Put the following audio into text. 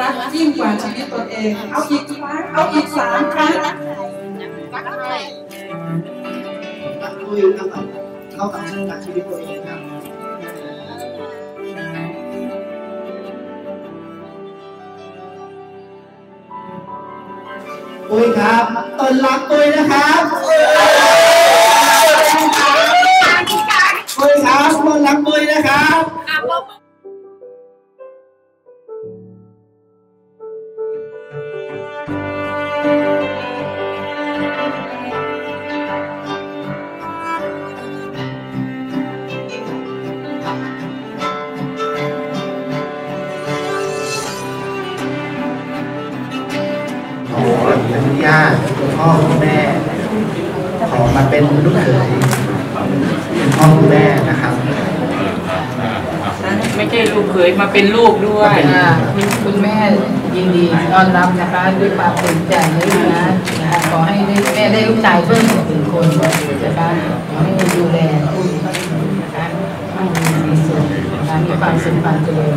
รักยิ่งกว่าชีวิตตนเอง เอาอีกครั้งเอาอีกสามครั้งรักคุยกับเข้ากับรักชีวิตตัวเองครับปุ้ยครับต้นรักปุ้ยนะครับ อนุญาตคุณพ่อคุณแม่ ขอมาเป็นลูกเขยเป็นพ่อคุณแม่นะครับ ไม่ใช่ลูกเขยมาเป็นลูกด้วยอ่าคุณคุณแม่ยินดีต้อนรับนะคะด้วยความเต็มใจนะลูกนะนะคะขอให้ได้แม่ได้ลูกชายเพิ่มอีกหนึ่งคนนะคะขอให้ดูแลคุณนะคะให้มีสุขนะคะมีความสุขความเจริญ